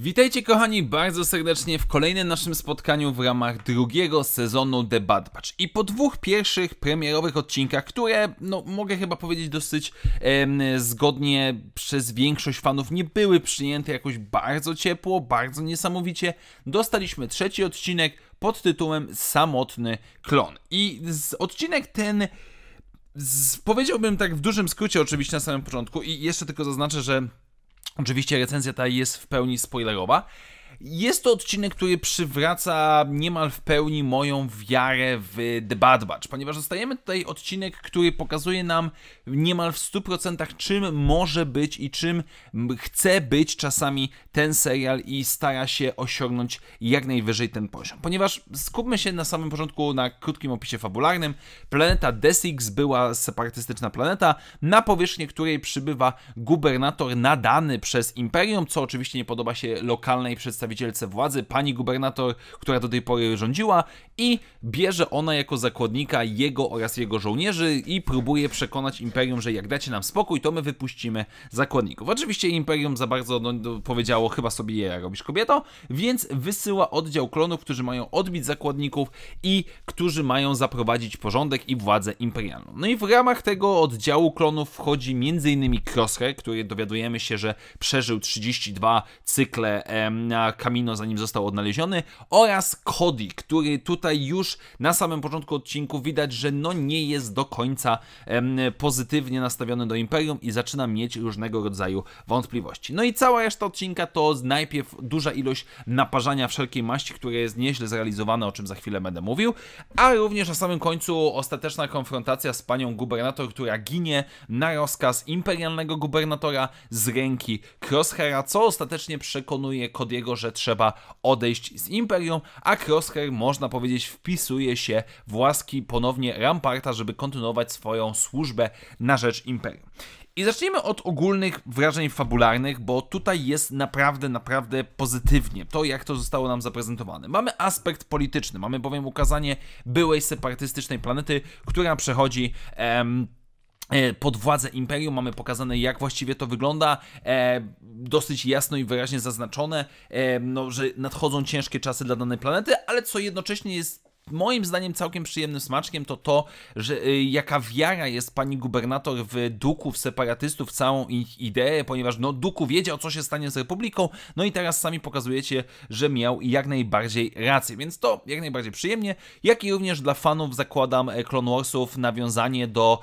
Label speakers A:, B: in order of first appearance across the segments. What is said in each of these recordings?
A: Witajcie kochani bardzo serdecznie w kolejnym naszym spotkaniu w ramach drugiego sezonu The Bad Batch. I po dwóch pierwszych premierowych odcinkach, które, no mogę chyba powiedzieć dosyć zgodnie przez większość fanów nie były przyjęte jakoś bardzo ciepło, bardzo niesamowicie, dostaliśmy trzeci odcinek pod tytułem Samotny Klon. I odcinek ten... Z, powiedziałbym tak w dużym skrócie oczywiście na samym początku i jeszcze tylko zaznaczę, że Oczywiście recenzja ta jest w pełni spoilerowa. Jest to odcinek, który przywraca niemal w pełni moją wiarę w The Bad Batch, ponieważ dostajemy tutaj odcinek, który pokazuje nam niemal w 100% czym może być i czym chce być czasami ten serial i stara się osiągnąć jak najwyżej ten poziom. Ponieważ skupmy się na samym początku na krótkim opisie fabularnym. Planeta Desix była separatystyczna planeta, na powierzchnię której przybywa gubernator nadany przez Imperium, co oczywiście nie podoba się lokalnej przedstawicielskiej przedstawicielce władzy, pani gubernator, która do tej pory rządziła i bierze ona jako zakładnika jego oraz jego żołnierzy i próbuje przekonać Imperium, że jak dacie nam spokój, to my wypuścimy zakładników. Oczywiście Imperium za bardzo no, powiedziało, chyba sobie je robisz kobieto, więc wysyła oddział klonów, którzy mają odbić zakładników i którzy mają zaprowadzić porządek i władzę imperialną. No i w ramach tego oddziału klonów wchodzi m.in. Crosshair, który dowiadujemy się, że przeżył 32 cykle na Kamino, zanim został odnaleziony, oraz Cody, który tutaj już na samym początku odcinku widać, że no nie jest do końca pozytywnie nastawiony do Imperium i zaczyna mieć różnego rodzaju wątpliwości. No i cała reszta odcinka to najpierw duża ilość naparzania wszelkiej maści, które jest nieźle zrealizowane, o czym za chwilę będę mówił, a również na samym końcu ostateczna konfrontacja z panią gubernator, która ginie na rozkaz imperialnego gubernatora z ręki Crosshaira, co ostatecznie przekonuje Cody'ego, że trzeba odejść z Imperium, a Crosshair, można powiedzieć, wpisuje się w łaski ponownie Ramparta, żeby kontynuować swoją służbę na rzecz Imperium. I zacznijmy od ogólnych wrażeń fabularnych, bo tutaj jest naprawdę, naprawdę pozytywnie to, jak to zostało nam zaprezentowane. Mamy aspekt polityczny, mamy bowiem ukazanie byłej separatystycznej planety, która przechodzi. Em, pod władzę imperium mamy pokazane, jak właściwie to wygląda. E, dosyć jasno i wyraźnie zaznaczone, e, no, że nadchodzą ciężkie czasy dla danej planety, ale co jednocześnie jest moim zdaniem całkiem przyjemnym smaczkiem to to, że y, jaka wiara jest pani gubernator w duków separatystów, całą ich ideę, ponieważ no Duku wiedział, co się stanie z Republiką, no i teraz sami pokazujecie, że miał jak najbardziej rację, więc to jak najbardziej przyjemnie, jak i również dla fanów zakładam e, Clone Warsów nawiązanie do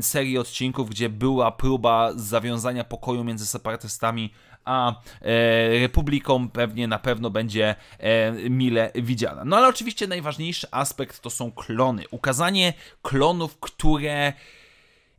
A: serii odcinków, gdzie była próba zawiązania pokoju między separatystami a e, Republiką pewnie na pewno będzie e, mile widziana. No ale oczywiście najważniejszy aspekt to są klony. Ukazanie klonów, które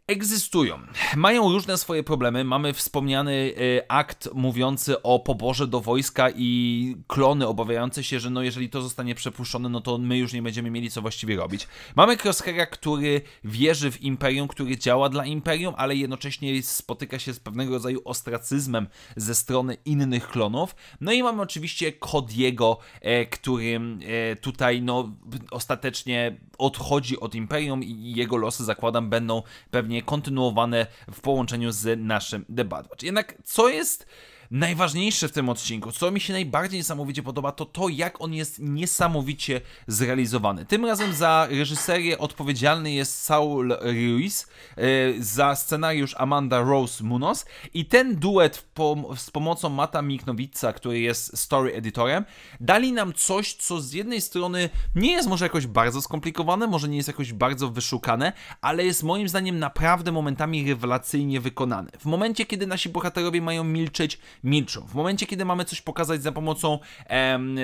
A: egzystują. Mają różne swoje problemy. Mamy wspomniany y, akt mówiący o poborze do wojska i klony obawiające się, że no jeżeli to zostanie przepuszczone, no to my już nie będziemy mieli co właściwie robić. Mamy Crosshaira, który wierzy w Imperium, który działa dla Imperium, ale jednocześnie spotyka się z pewnego rodzaju ostracyzmem ze strony innych klonów. No i mamy oczywiście Kodiego, e, który e, tutaj no ostatecznie odchodzi od Imperium i jego losy, zakładam, będą pewnie kontynuowane w połączeniu z naszym The Bad Batch. Jednak co jest najważniejsze w tym odcinku, co mi się najbardziej niesamowicie podoba, to to, jak on jest niesamowicie zrealizowany. Tym razem za reżyserię odpowiedzialny jest Saul Ruiz, e, za scenariusz Amanda Rose Munoz i ten duet z pomocą Mata Miknowica, który jest story editorem, dali nam coś, co z jednej strony nie jest może jakoś bardzo skomplikowane, może nie jest jakoś bardzo wyszukane, ale jest moim zdaniem naprawdę momentami rewelacyjnie wykonane. W momencie, kiedy nasi bohaterowie mają milczeć, milczą. W momencie, kiedy mamy coś pokazać za pomocą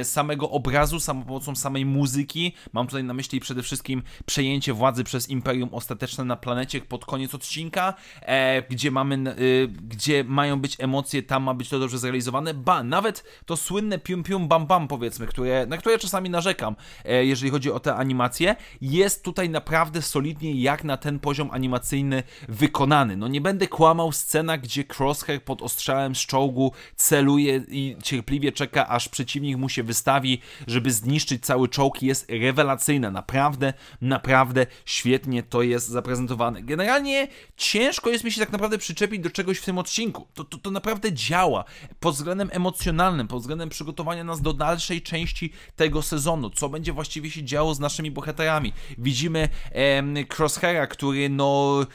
A: samego obrazu, za pomocą samej muzyki, mam tutaj na myśli przede wszystkim przejęcie władzy przez Imperium Ostateczne na planecie pod koniec odcinka, e, gdzie mamy, e, gdzie mają być emocje, tam ma być to dobrze zrealizowane. Ba, nawet to słynne pium pium bam bam powiedzmy, które, na które czasami narzekam, e, jeżeli chodzi o te animacje, jest tutaj naprawdę solidnie jak na ten poziom animacyjny wykonany. No nie będę kłamał, scena, gdzie Crosshair pod ostrzałem z czołgu celuje i cierpliwie czeka, aż przeciwnik mu się wystawi, żeby zniszczyć cały czołg, jest rewelacyjna. Naprawdę, naprawdę świetnie to jest zaprezentowane. Generalnie ciężko jest mi się tak naprawdę przyczepić do czegoś w tym odcinku. To, to, to naprawdę działa pod względem emocjonalnym, pod względem przygotowania nas do dalszej części tego sezonu. Co będzie właściwie się działo z naszymi bohaterami. Widzimy em, Crosshaira, który no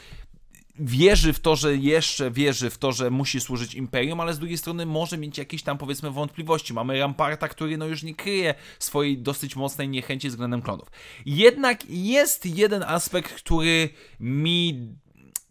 A: wierzy w to, że jeszcze wierzy w to, że musi służyć Imperium, ale z drugiej strony może mieć jakieś tam powiedzmy wątpliwości. Mamy Ramparta, który no już nie kryje swojej dosyć mocnej niechęci względem klonów. Jednak jest jeden aspekt, który mi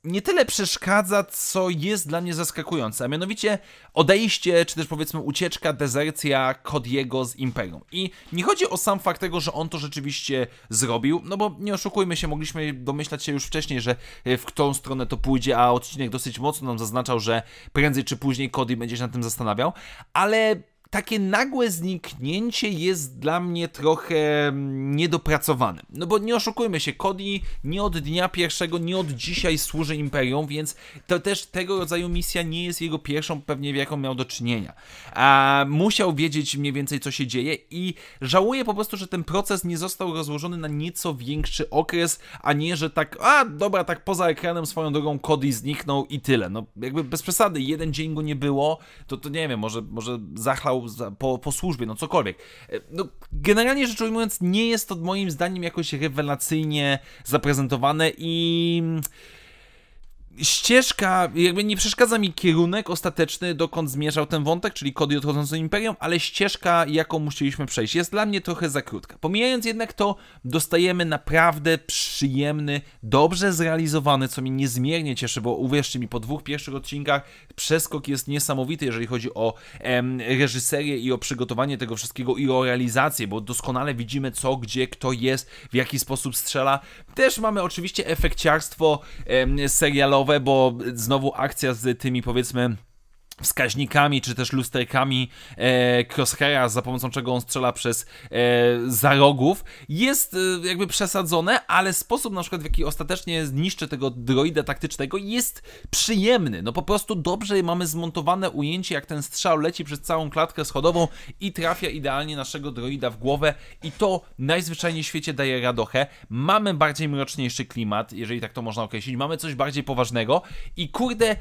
A: nie tyle przeszkadza, co jest dla mnie zaskakujące, a mianowicie odejście, czy też powiedzmy ucieczka, dezercja Kodiego z Imperium. I nie chodzi o sam fakt tego, że on to rzeczywiście zrobił, no bo nie oszukujmy się, mogliśmy domyślać się już wcześniej, że w którą stronę to pójdzie, a odcinek dosyć mocno nam zaznaczał, że prędzej czy później Cody będzie się nad tym zastanawiał, ale takie nagłe zniknięcie jest dla mnie trochę mm, niedopracowane. No bo nie oszukujmy się, Cody nie od dnia pierwszego, nie od dzisiaj służy Imperium, więc to też tego rodzaju misja nie jest jego pierwszą pewnie, w jaką miał do czynienia. A musiał wiedzieć mniej więcej, co się dzieje i żałuję po prostu, że ten proces nie został rozłożony na nieco większy okres, a nie, że tak, a dobra, tak poza ekranem swoją drogą Cody zniknął i tyle. No jakby bez przesady, jeden dzień go nie było, to, to nie wiem, może, może zachlał za, po, po służbie, no cokolwiek. E, no, generalnie rzecz ujmując, nie jest to moim zdaniem jakoś rewelacyjnie zaprezentowane i ścieżka, jakby nie przeszkadza mi kierunek ostateczny, dokąd zmierzał ten wątek, czyli kody odchodzące Imperium, ale ścieżka, jaką musieliśmy przejść, jest dla mnie trochę za krótka. Pomijając jednak to, dostajemy naprawdę przyjemny, dobrze zrealizowany, co mnie niezmiernie cieszy, bo uwierzcie mi, po dwóch pierwszych odcinkach przeskok jest niesamowity, jeżeli chodzi o em, reżyserię i o przygotowanie tego wszystkiego i o realizację, bo doskonale widzimy co, gdzie, kto jest, w jaki sposób strzela. Też mamy oczywiście efekciarstwo em, serialowe, bo znowu akcja z tymi powiedzmy wskaźnikami, czy też lusterkami e, Crosshaira, za pomocą czego on strzela przez e, zarogów, jest e, jakby przesadzone, ale sposób na przykład, w jaki ostatecznie zniszczy tego droida taktycznego jest przyjemny. No po prostu dobrze mamy zmontowane ujęcie, jak ten strzał leci przez całą klatkę schodową i trafia idealnie naszego droida w głowę i to najzwyczajniej w świecie daje radochę. Mamy bardziej mroczniejszy klimat, jeżeli tak to można określić, mamy coś bardziej poważnego i kurde,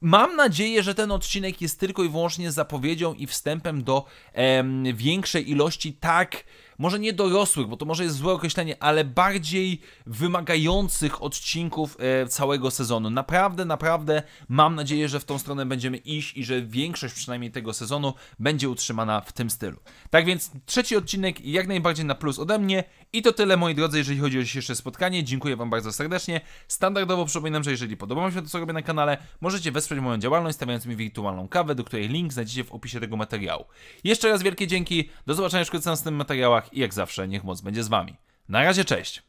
A: Mam nadzieję, że ten odcinek jest tylko i wyłącznie zapowiedzią i wstępem do em, większej ilości tak może nie dorosłych, bo to może jest złe określenie, ale bardziej wymagających odcinków e, całego sezonu. Naprawdę, naprawdę mam nadzieję, że w tą stronę będziemy iść i że większość przynajmniej tego sezonu będzie utrzymana w tym stylu. Tak więc trzeci odcinek jak najbardziej na plus ode mnie i to tyle moi drodzy, jeżeli chodzi o dzisiejsze spotkanie. Dziękuję Wam bardzo serdecznie. Standardowo przypominam, że jeżeli podoba Wam się to, co robię na kanale, możecie wesprzeć moją działalność stawiając mi wirtualną kawę, do której link znajdziecie w opisie tego materiału. Jeszcze raz wielkie dzięki, do zobaczenia wkrótce w następnych materiałach i jak zawsze niech moc będzie z Wami. Na razie, cześć!